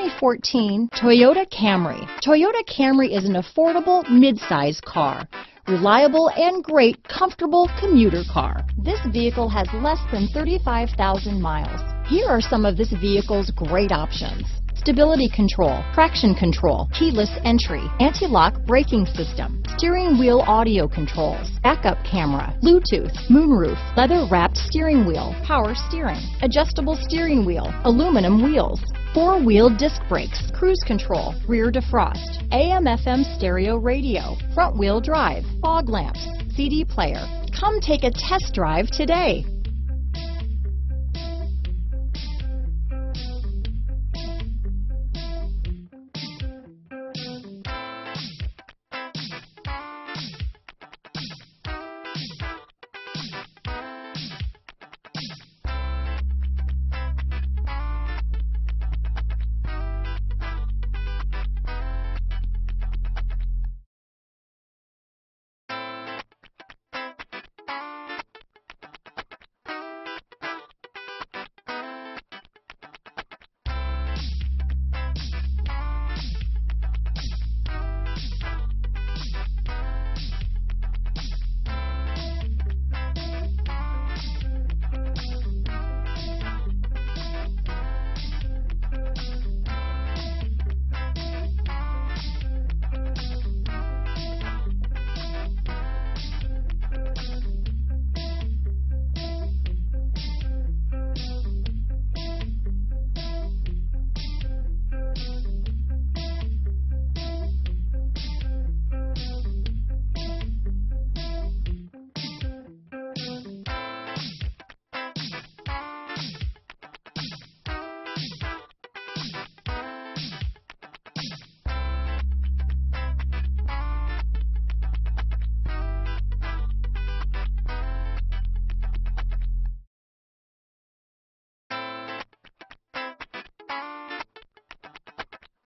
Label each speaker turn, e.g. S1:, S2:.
S1: 2014 Toyota Camry. Toyota Camry is an affordable midsize car. Reliable and great comfortable commuter car. This vehicle has less than 35,000 miles. Here are some of this vehicle's great options. Stability control, traction control, keyless entry, anti-lock braking system, steering wheel audio controls, backup camera, Bluetooth, moonroof, leather wrapped steering wheel, power steering, adjustable steering wheel, aluminum wheels, four-wheel disc brakes, cruise control, rear defrost, AM FM stereo radio, front wheel drive, fog lamps, CD player. Come take a test drive today.